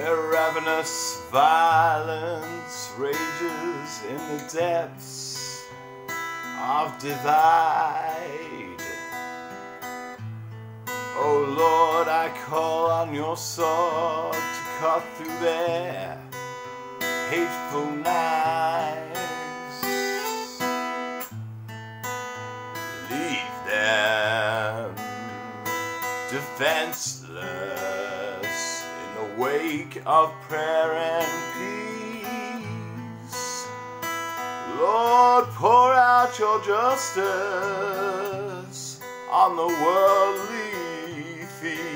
Their ravenous violence rages in the depths of divide. Oh Lord, I call on your sword to cut through their hateful knives. Leave them defenseless wake of prayer and peace. Lord, pour out your justice on the worldly thief.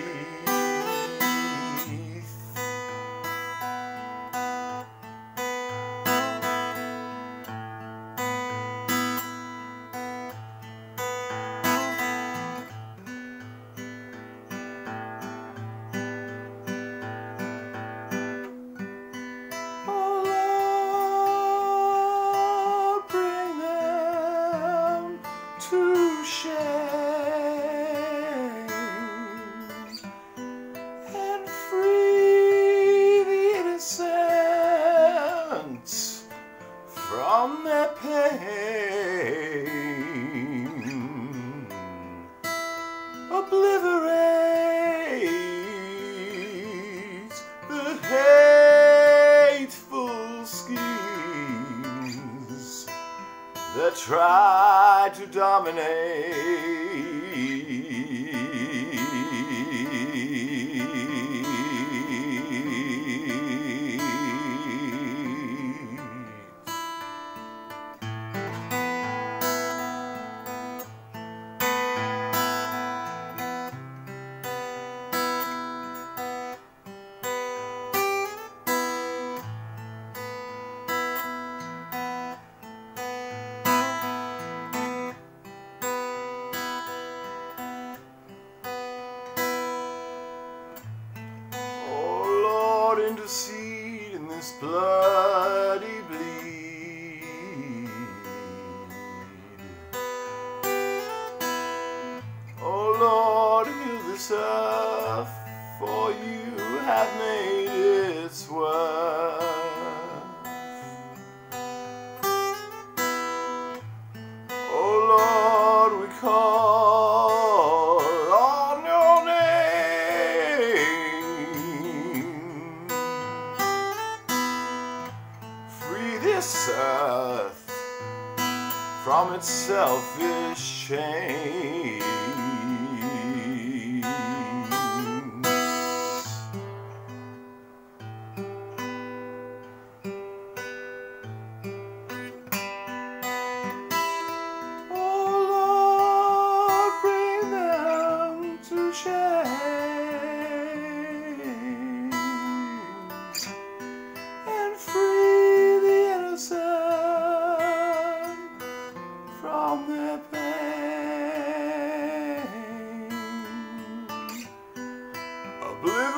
From their pain. Obliterate the hateful schemes that try to dominate. Heal for you have made its worth. Oh Lord, we call on your name. Free this earth from its selfish chains. Obliterate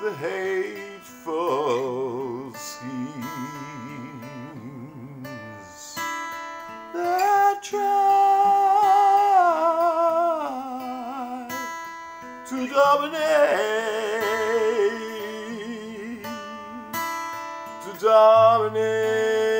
the hateful schemes that try to dominate, to dominate.